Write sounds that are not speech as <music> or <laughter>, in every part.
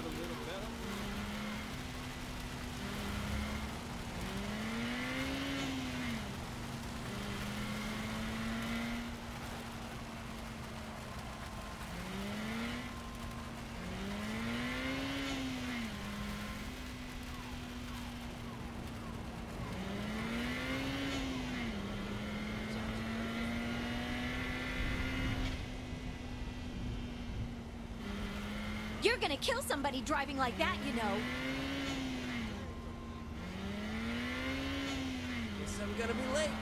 Drive a little You're gonna kill somebody driving like that, you know. Guess I'm gonna be late.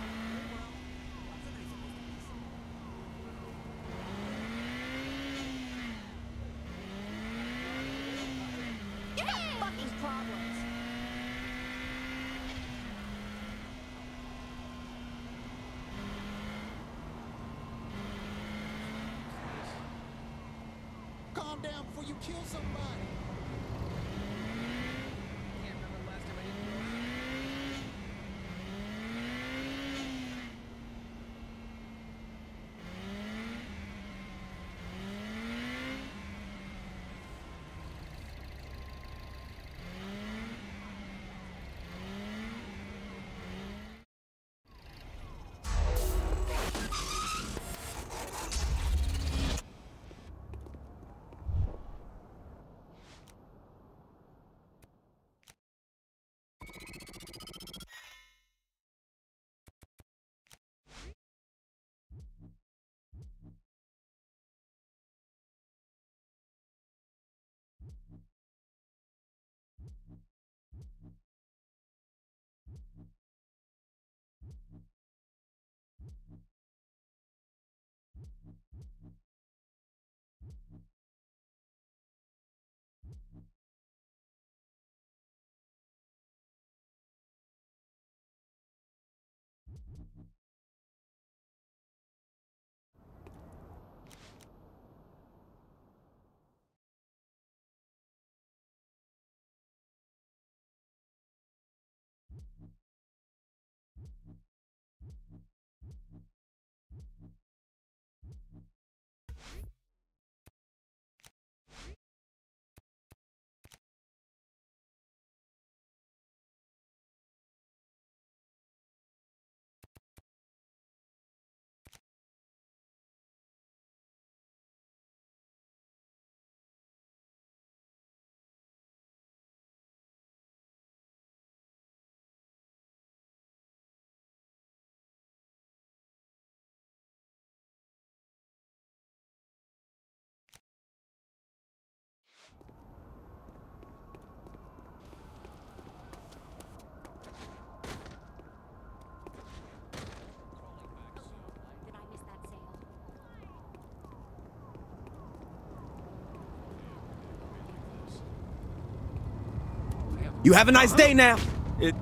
You have a nice day now. It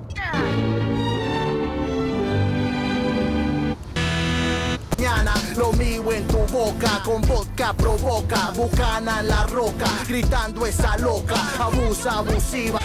lo mío en tu boca, con vodka provoca, bucana en la roca, gritando esa loca, abusa, abusiva.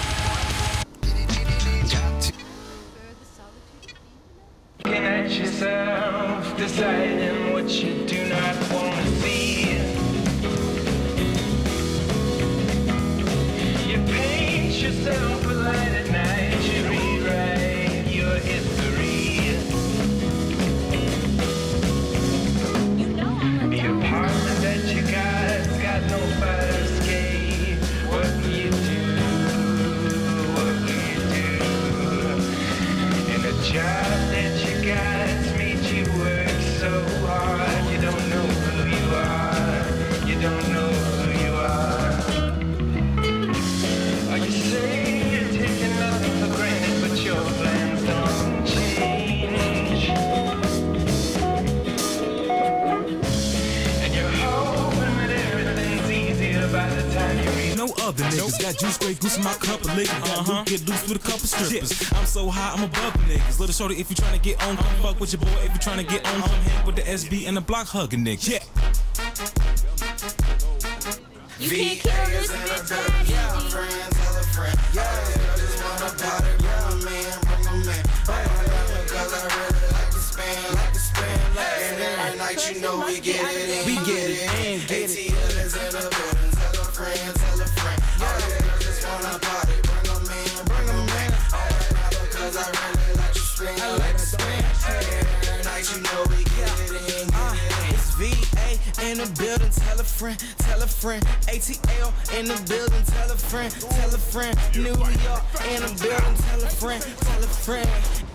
Juice straight goose in my cup of liquor. Got Luke uh-huh. get loose with a couple strippers. I'm so high, I'm above the niggas. Little shorty, if you tryna get on, come fuck with your boy. If you tryna get on, come hang with the SB and the block hugging niggas. Yeah. You can't kill friend, tell a friend. ATL in the building, tell a friend, tell a friend. New York in the building, tell a friend, tell a friend.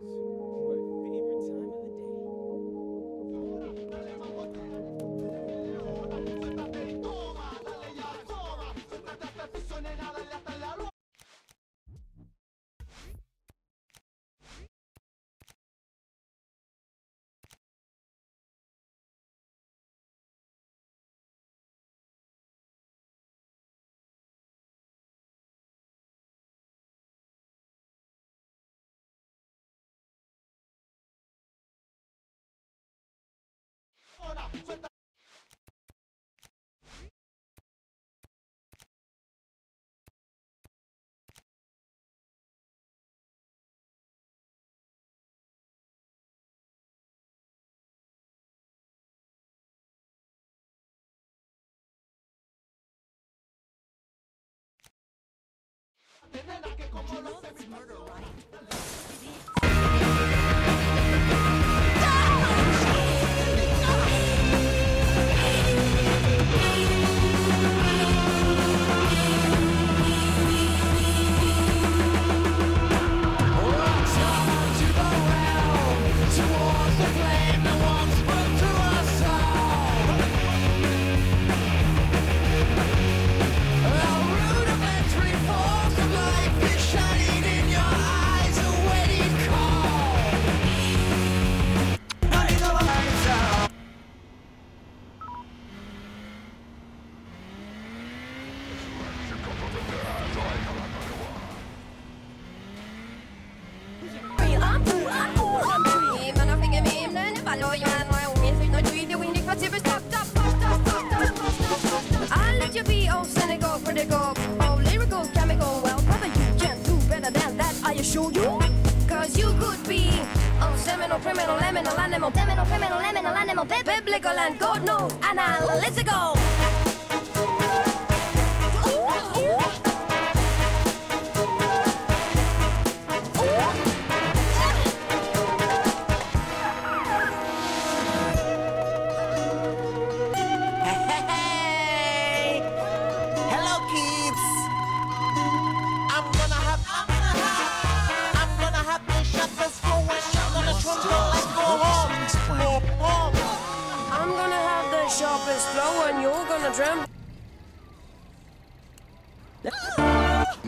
things. Tienen a que como lo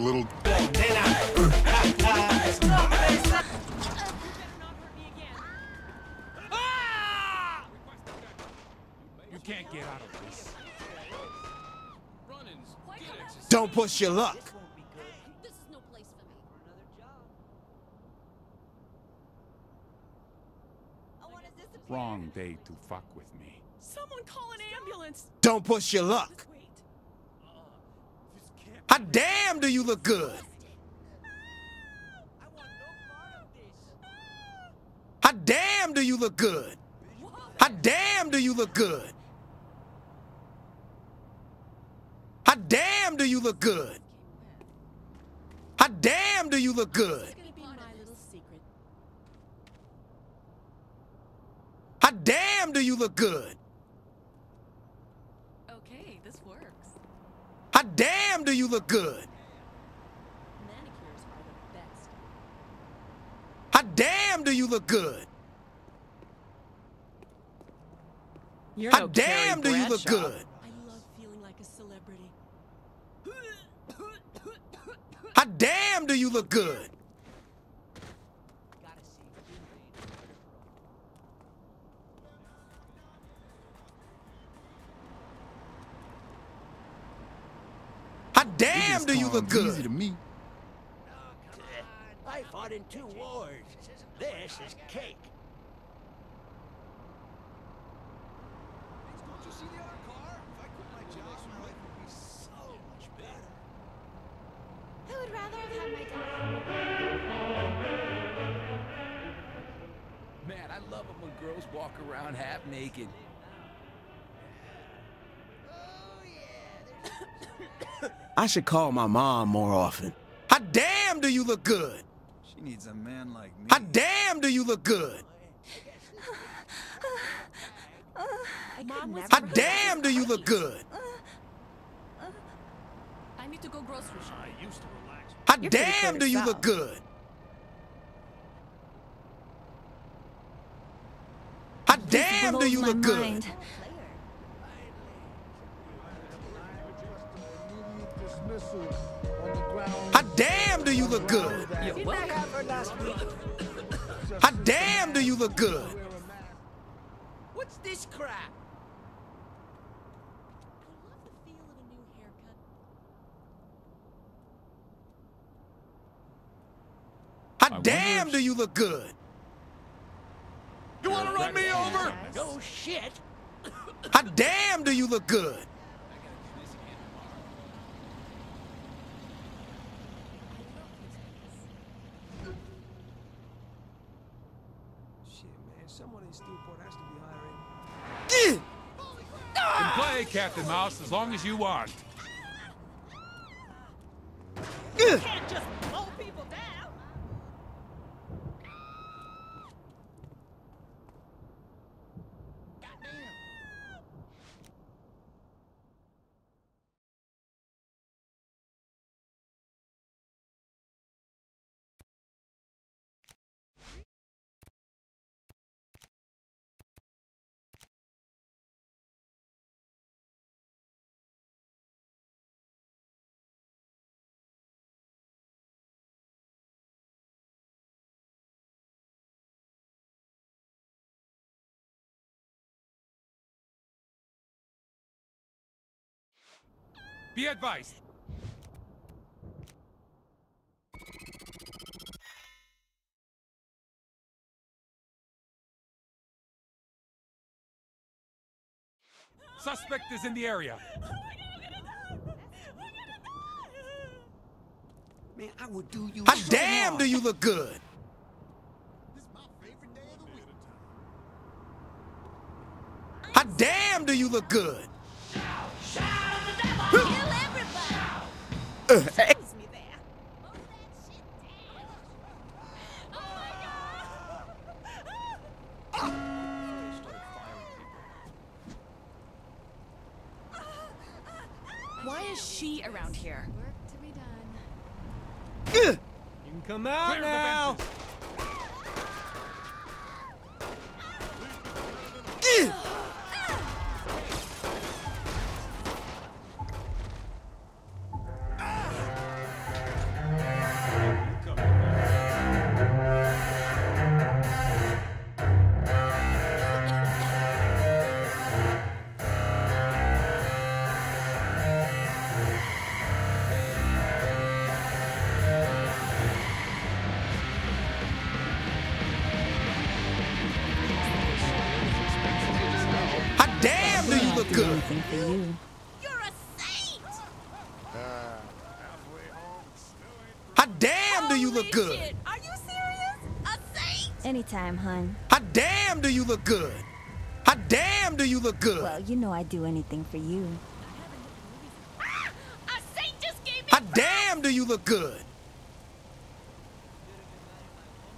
Little You can't get out of this. Running's good exercise. Don't push your luck. This is no place for me. wrong day to fuck with me. Someone call an ambulance. Don't push your luck. How damn do you look good? How damn do you look good? How damn do you look good? How damn do you look good? How damn do you look good? How damn do you look good? Okay, this works. How damn do you look good? Manicures are the best. How damn do you look good? You're How damn do you look good? I love feeling like a celebrity. How damn do you look good? How damn do you look Easy good? to me. Oh, I fought in two wars. This is cake. I should call my mom more often. How damn do you look good? She needs a man like me. How damn do you look good? How damn do you look good? I need to go grocery shopping. I used to relax. How damn do you look good? How damn do you look good? How damn do you look good? How damn do you look good? What's this crap? I love the feel of a new haircut. How damn do you look good? You want to run me over? No oh, shit. How damn do you look good? Play, Captain Mouse, as long as you want. Be advised. Suspect is in the area. Man, I would do you How so damn hard. do you look good? How damn do you look good? Excuse me there. Why is she around here? Work to be done. You can come out now. Good? Anything for you. You're a saint! How damn do you look good? shit, Are you serious? A saint? Anytime, hun. How damn do you look good? How damn do you look good? Well, you know I'd do anything for you. Ah! A saint just gave me How damn do you look good?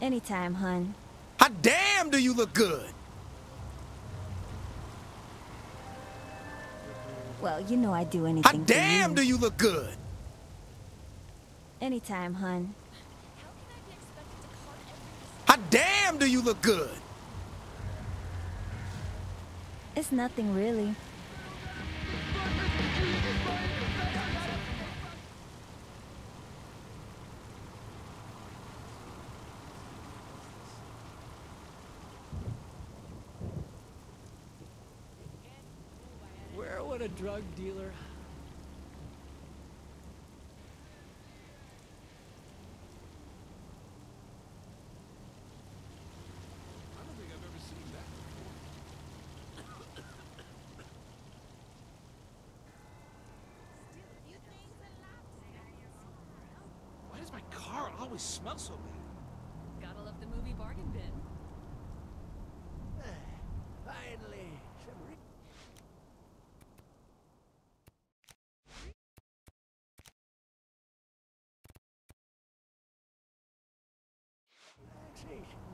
Anytime, hun. How damn do you look good? Well, you know I'd do How anything for damn you. do you look good? Anytime, hun. How damn do you look good? It's nothing really. Drug dealer? I don't think I've ever seen that. Why does my car always smell so bad? Gotta love the movie bargain bin. <sighs> Finally, Relaxation.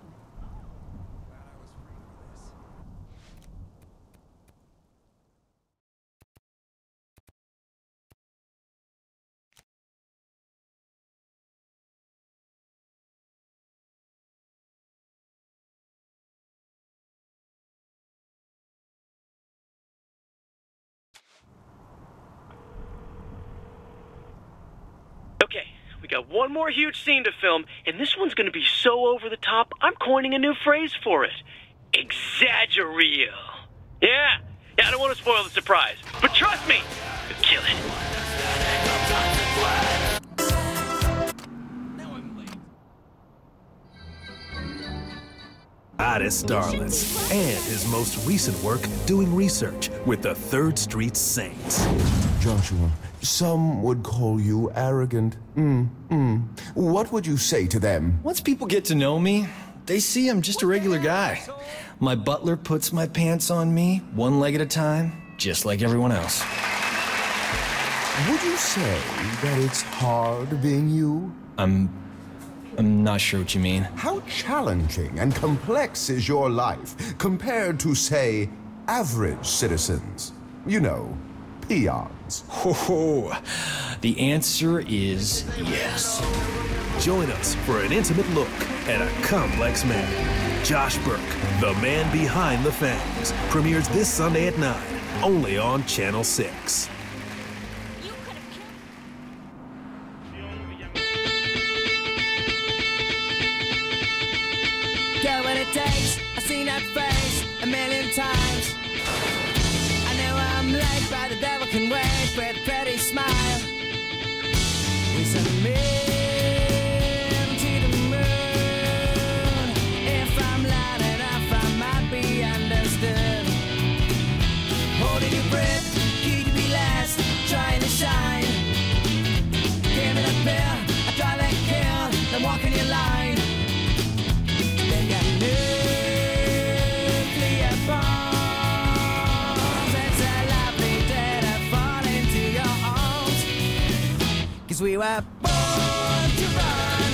We got one more huge scene to film, and this one's gonna be so over the top, I'm coining a new phrase for it. Exaggereel. Yeah, yeah, I don't want to spoil the surprise, but trust me, you'll kill it. hottest starlets, and his most recent work doing research with the Third Street Saints. Joshua, some would call you arrogant. Mm, mm. What would you say to them? Once people get to know me, they see I'm just a regular guy. My butler puts my pants on me, one leg at a time, just like everyone else. Would you say that it's hard being you? I'm. I'm not sure what you mean. How challenging and complex is your life compared to, say, average citizens? You know, peons. Oh, the answer is yes. Join us for an intimate look at a complex man. Josh Birk, the man behind the fangs, premieres this Sunday at 9, only on Channel 6. Get what it takes. I've seen that face a million times. I know I'm late, but the devil can wait with were born to run.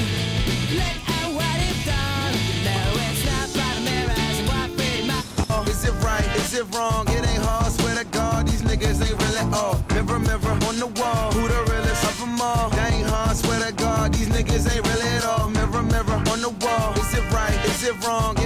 Look at what it's done. No, it's not by the mirrors. What pretty much. Is it right? Is it wrong? It ain't hard. Swear to God, these niggas ain't really all. Mirror, mirror on the wall. Who the realest of them all? They ain't hard. Swear to God, these niggas ain't really at all. Mirror, mirror on the wall. Is it right? Is it wrong? It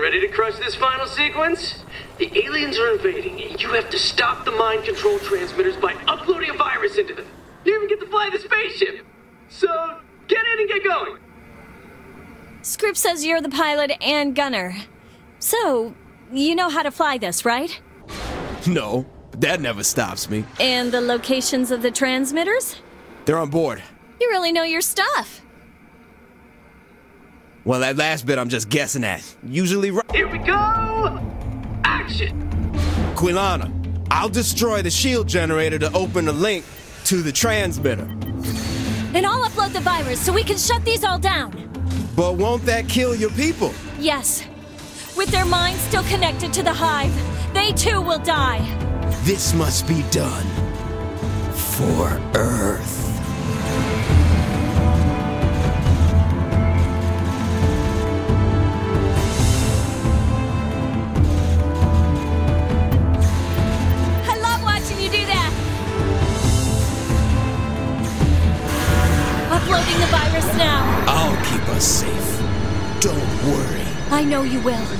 ready to crush this final sequence? The aliens are invading, and you have to stop the mind control transmitters by uploading a virus into them. You even get to fly the spaceship. So, get in and get going. Script says you're the pilot and gunner. So, you know how to fly this, right? No, but that never stops me. And the locations of the transmitters? They're on board. You really know your stuff. Well, that last bit I'm just guessing at. Usually right. Here we go! Action! Quilana, I'll destroy the shield generator to open the link to the transmitter. And I'll upload the virus so we can shut these all down. But won't that kill your people? Yes. With their minds still connected to the hive, they too will die. This must be done for Earth. Virus now. I'll keep us safe. Don't worry. I know you will.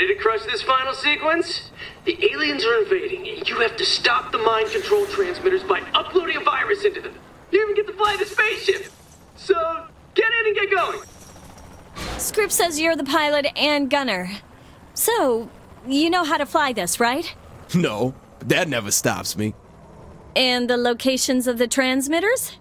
Ready to crush this final sequence? The aliens are invading, and you have to stop the mind control transmitters by uploading a virus into them. You even get to fly the spaceship. So, get in and get going. Script says you're the pilot and gunner. So, you know how to fly this, right? <laughs> No, but that never stops me. And the locations of the transmitters?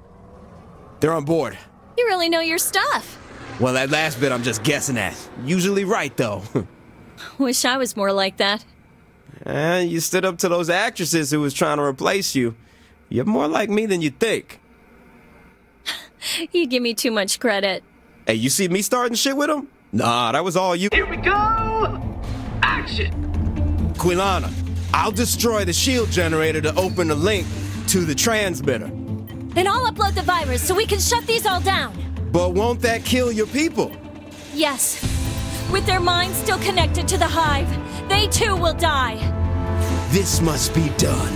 They're on board. You really know your stuff. Well, that last bit I'm just guessing at. Usually right, though. <laughs> <laughs> Wish I was more like that. Eh, you stood up to those actresses who was trying to replace you. You're more like me than you think. <laughs> You give me too much credit. Hey, you see me starting shit with them? Nah, that was all you. Here we go! Action! Quilana, I'll destroy the shield generator to open the link to the transmitter. Then I'll upload the virus so we can shut these all down. But won't that kill your people? Yes. With their minds still connected to the hive, they too will die. This must be done.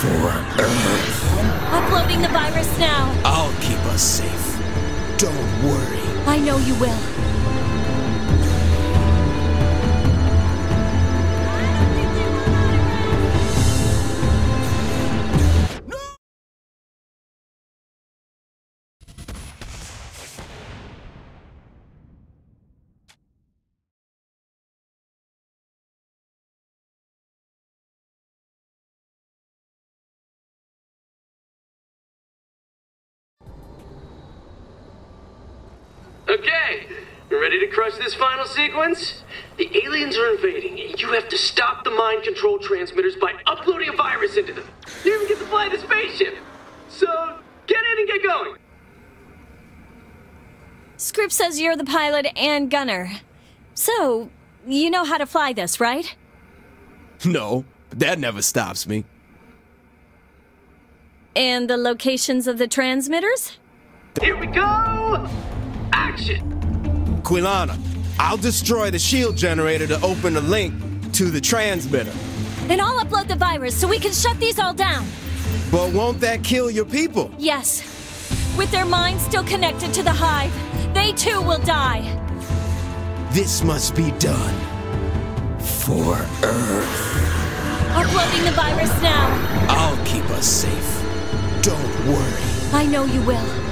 For Earth. Uploading the virus now. I'll keep us safe. Don't worry. I know you will. You ready to crush this final sequence? The aliens are invading, and you have to stop the mind control transmitters by uploading a virus into them. You even get to fly the spaceship. So, get in and get going. Script says you're the pilot and gunner. So, you know how to fly this, right? No, but that never stops me. And the locations of the transmitters? Here we go! Action! Quilana, I'll destroy the shield generator to open the link to the transmitter. Then I'll upload the virus so we can shut these all down. But won't that kill your people? Yes. With their minds still connected to the hive, they too will die. This must be done. For Earth. Uploading the virus now. I'll keep us safe. Don't worry. I know you will.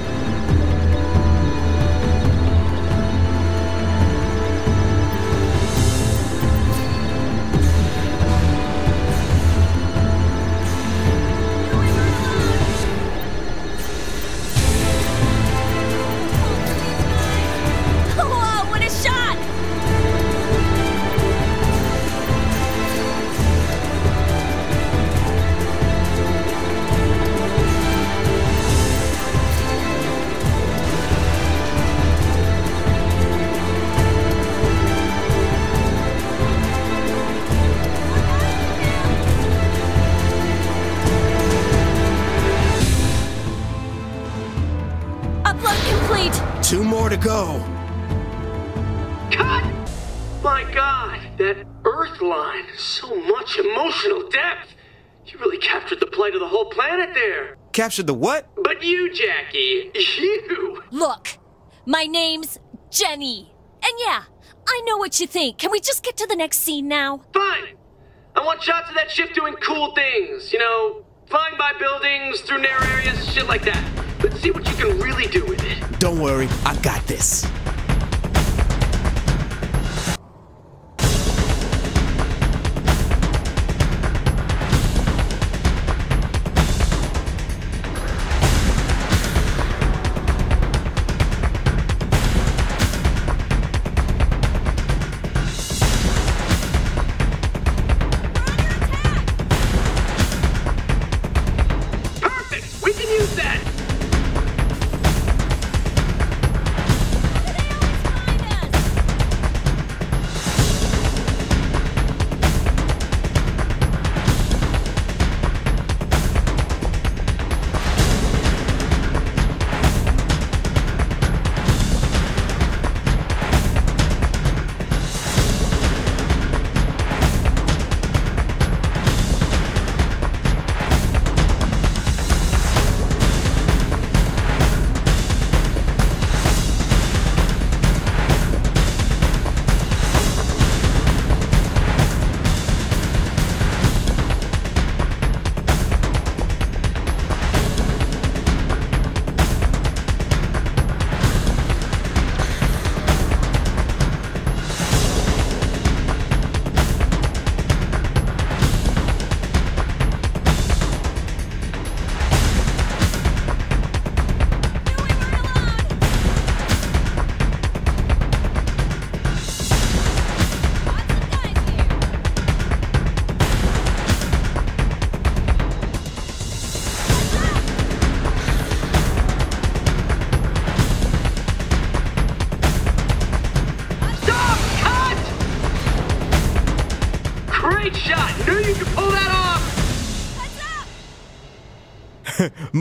Captured the what? But you, Jackie, <laughs> you. Look, my name's Jenny. And yeah, I know what you think. Can we just get to the next scene now? Fine. I want shots of that ship doing cool things. You know, flying by buildings, through narrow areas, shit like that. Let's see what you can really do with it. Don't worry, I got this.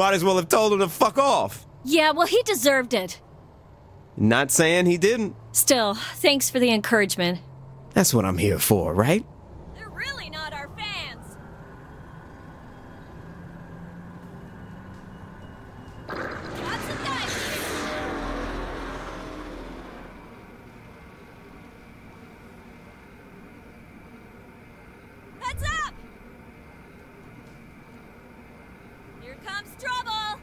Might as well have told him to fuck off. Yeah, well, he deserved it. Not saying he didn't. Still, thanks for the encouragement. That's what I'm here for, right? They're really not our fans. Heads up! Here comes trouble!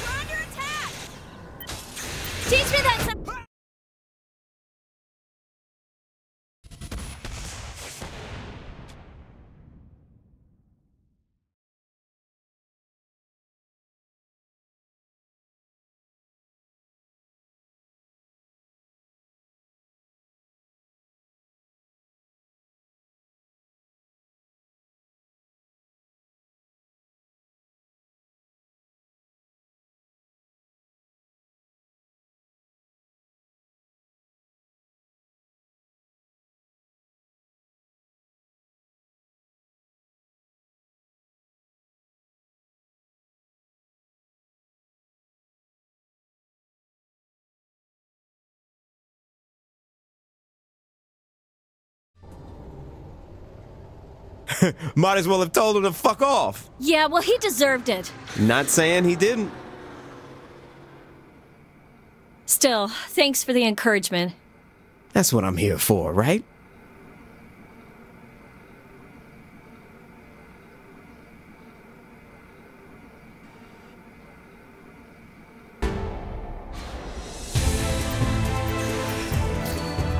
We're under attack! Teach me that some- <laughs> Might as well have told him to fuck off. Yeah, well, he deserved it. Not saying he didn't. Still, thanks for the encouragement. That's what I'm here for, right?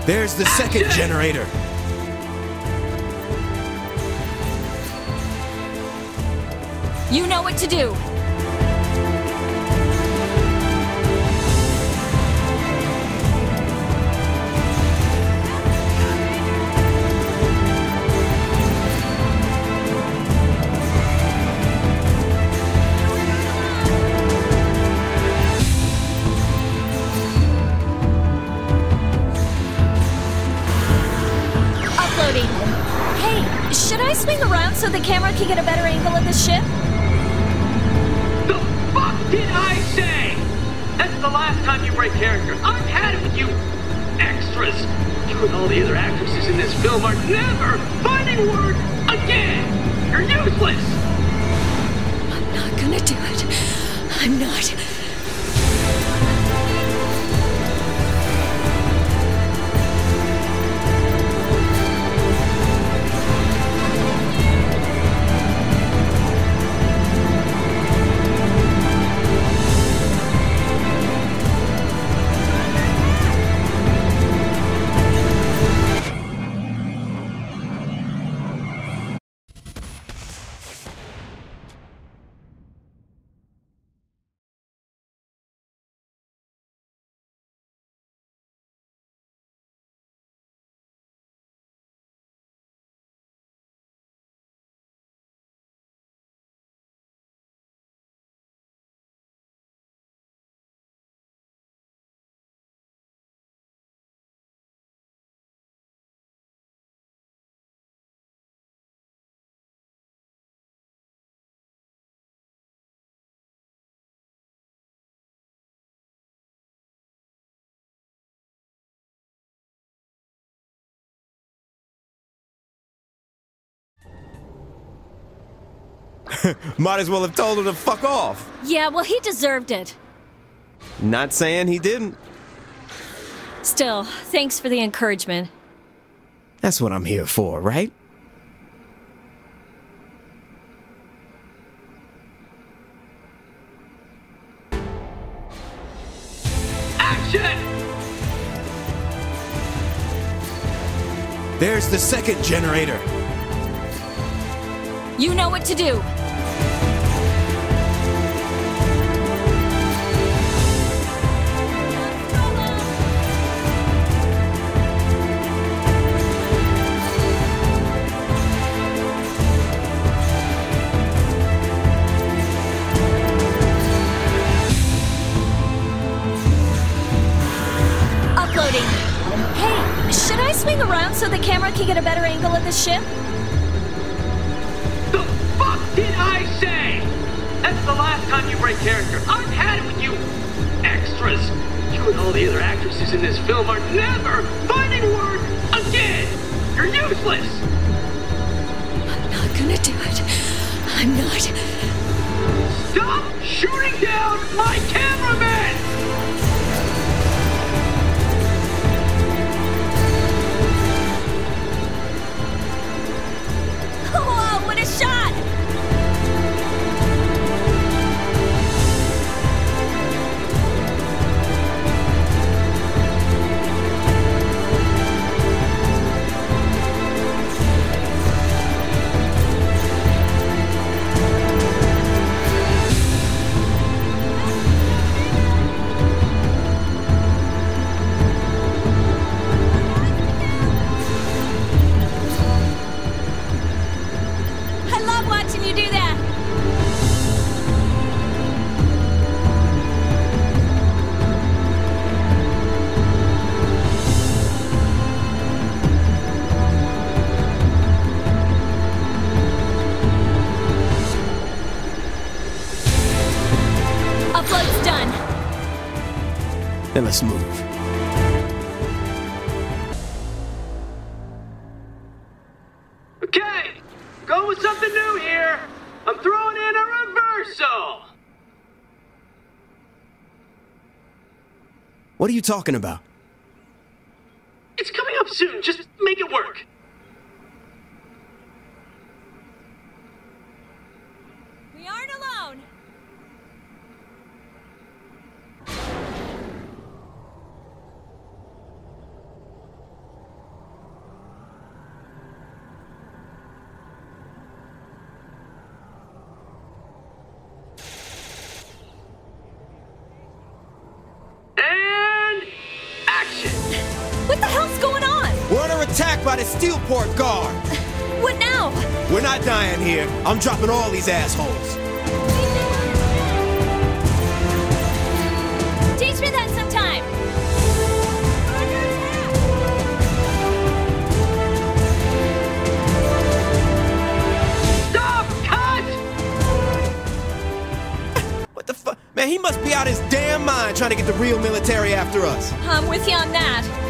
There's the second <laughs> generator. You know what to do. Hey, should I swing around so the camera can get a better angle of the ship? Did I say? That's the last time you break character. I've had it with you extras. You and all the other actresses in this film are never finding words again. You're useless. I'm not gonna do it. I'm not. <laughs> Might as well have told him to fuck off. Yeah, well, he deserved it. Not saying he didn't. Still, thanks for the encouragement. That's what I'm here for, right? Action! There's the second generator. You know what to do. Uploading. Hey, should I swing around so the camera can get a better angle of the ship? Time you break character. I've had it with you extras. You and all the other actresses in this film are never finding work again. You're useless. I'm not gonna do it. I'm not. Stop shooting down my cameraman! Then let's move. Okay, go with something new here. I'm throwing in a reversal. What are you talking about? It's coming up soon. Just make it work. By the Steelport Guard. <laughs> What now? We're not dying here. I'm dropping all these assholes. Teach me that sometime. Stop! Cut! <laughs> What the fuck? Man, he must be out his damn mind trying to get the real military after us. I'm with you on that.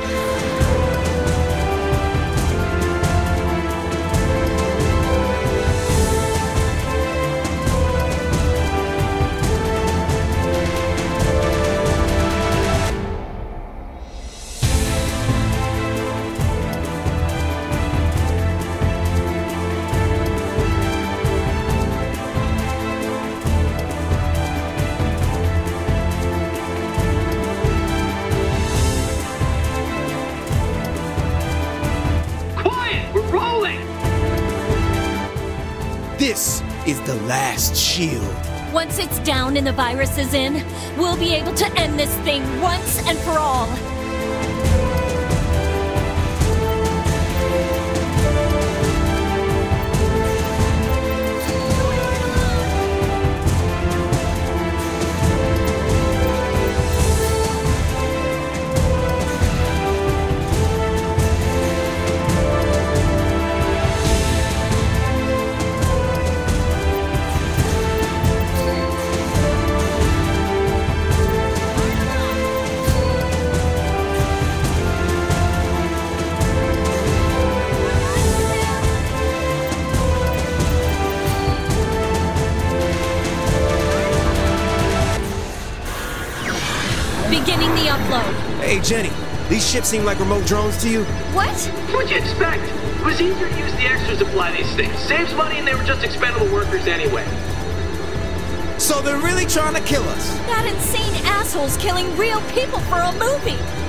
This is the last shield. Once it's down and the virus is in, we'll be able to end this thing once and for all. These ships seem like remote drones to you? What? What'd you expect? It was easier to use the extras to fly these things. Saves money and they were just expendable workers anyway. So they're really trying to kill us. That insane asshole's killing real people for a movie.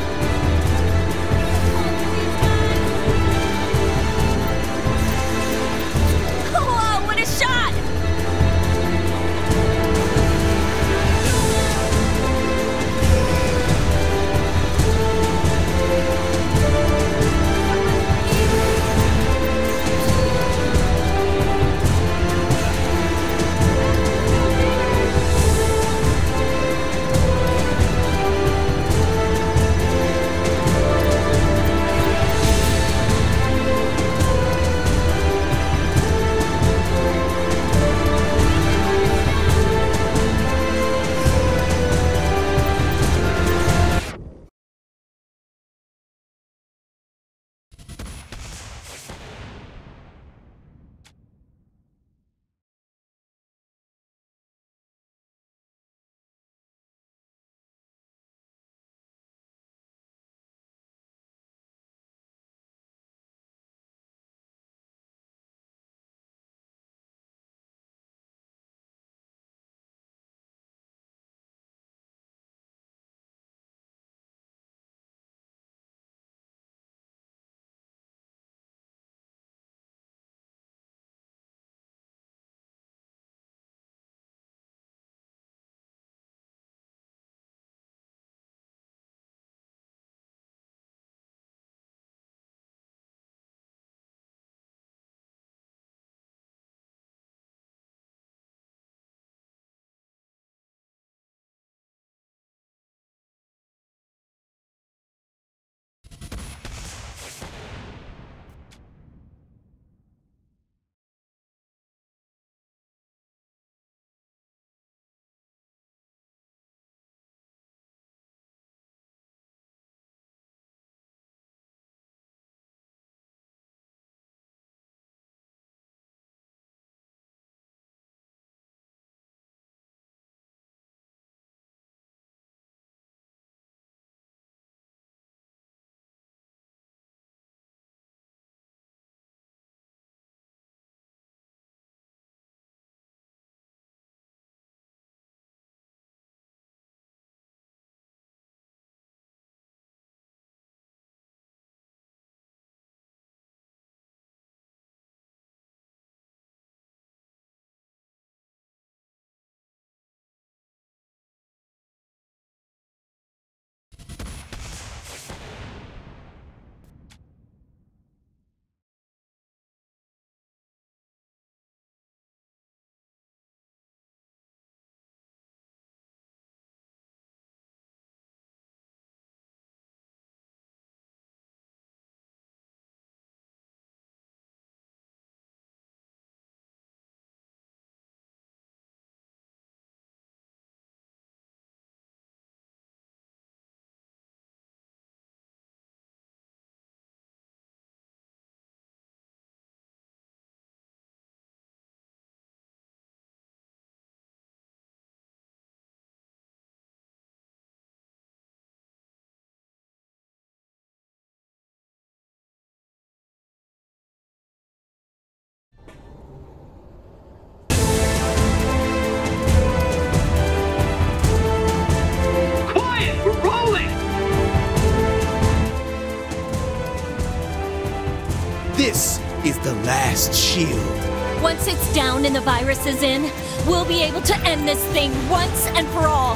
The last shield. Once it's down and the virus is in, we'll be able to end this thing once and for all.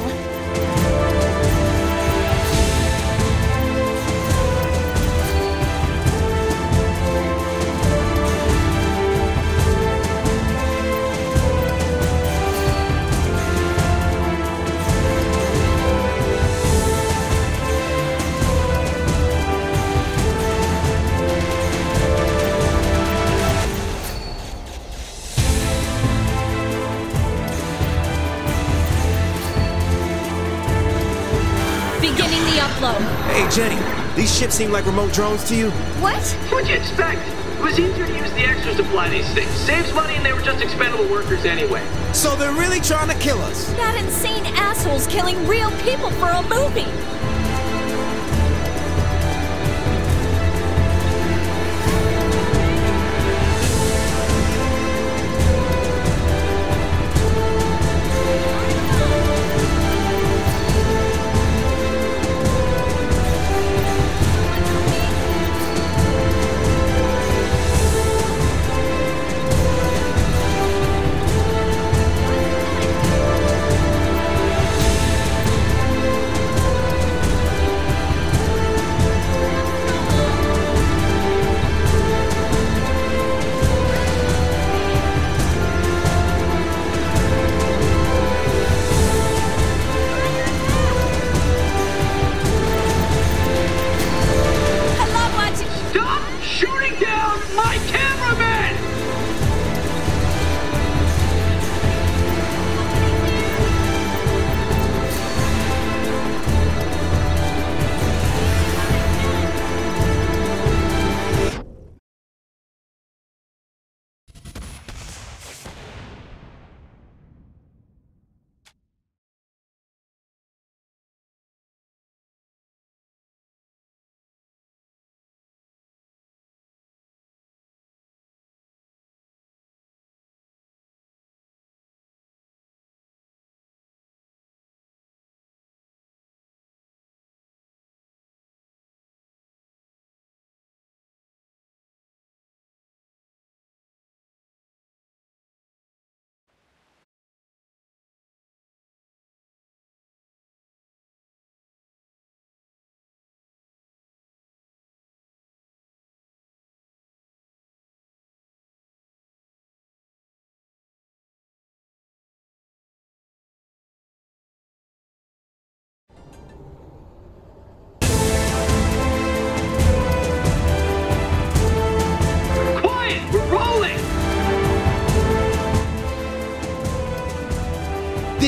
Ships seem like remote drones to you? What? What'd you expect? It was easier to use the extras to fly these things. Saves money and they were just expendable workers anyway. So they're really trying to kill us. That insane asshole's killing real people for a movie.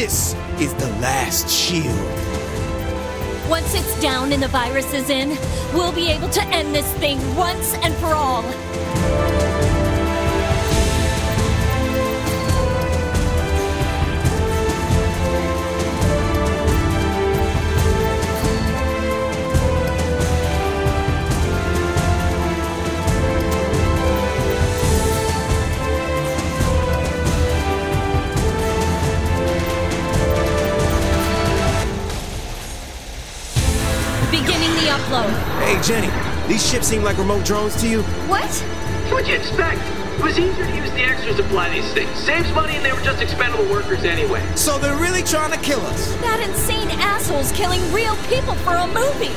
This is the last shield. Once it's down and the virus is in, we'll be able to end this thing once and for all. The upload. Hey, Jenny, these ships seem like remote drones to you? What? What'd you expect? It was easier to use the extras to fly these things. Saves money and they were just expendable workers anyway. So they're really trying to kill us. That insane asshole's killing real people for a movie.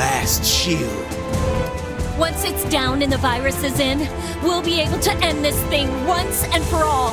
Last shield. Once it's down and the virus is in, we'll be able to end this thing once and for all.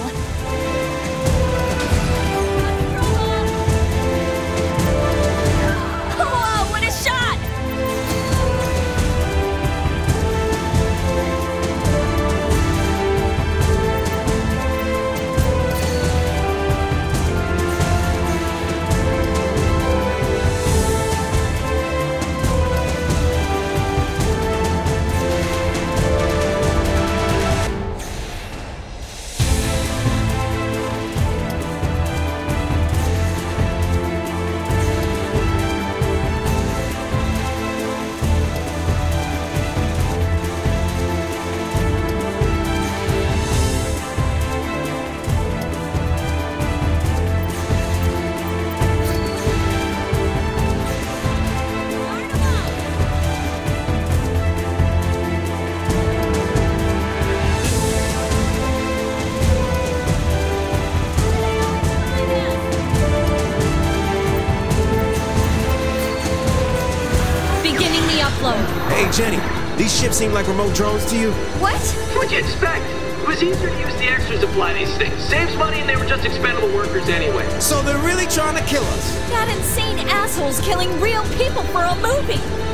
These ships seem like remote drones to you? What? What'd you expect? It was easier to use the extras to fly these things. Saves money and they were just expendable workers anyway. So they're really trying to kill us. That insane asshole's killing real people for a movie.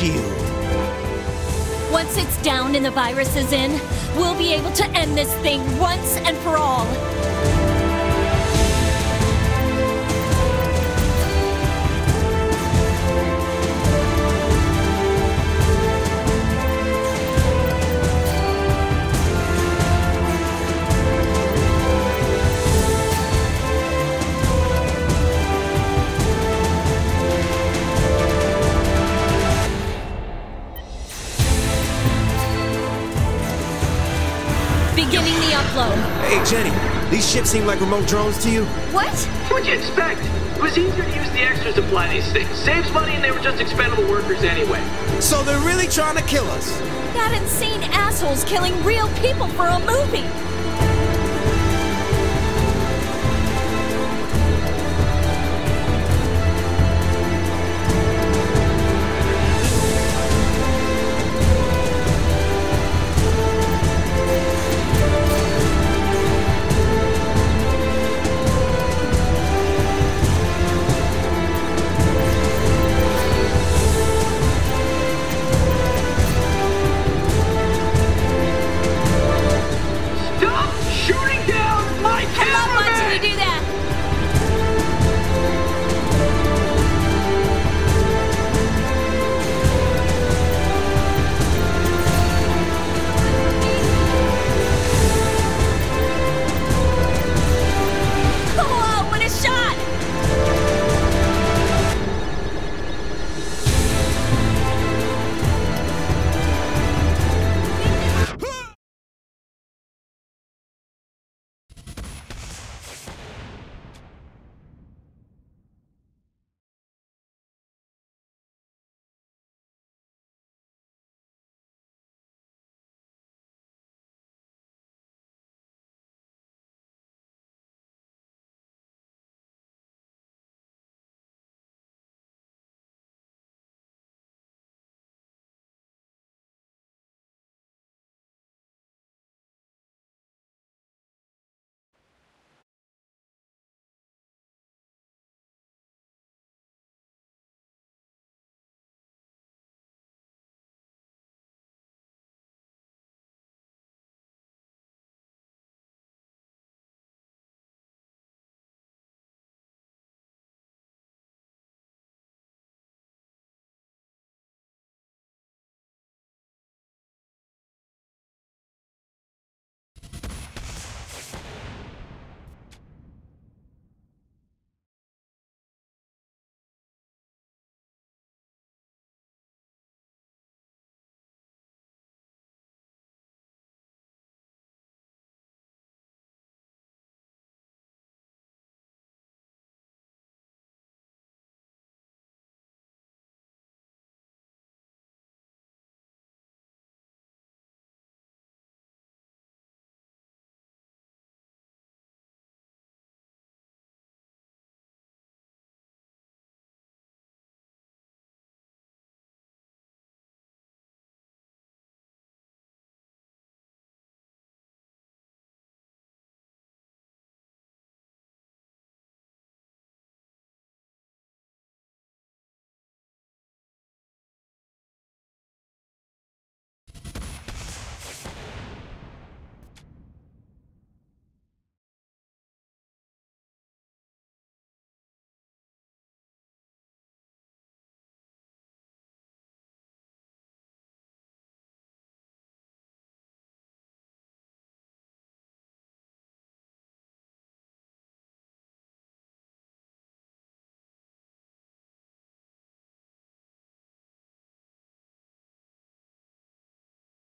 Shield. Once it's down and the virus is in, we'll be able to end this thing once and for all. Jenny, these ships seem like remote drones to you? What? What'd you expect? It was easier to use the extras to fly these things. Saves money and they were just expendable workers anyway. So they're really trying to kill us. That insane asshole's killing real people for a movie.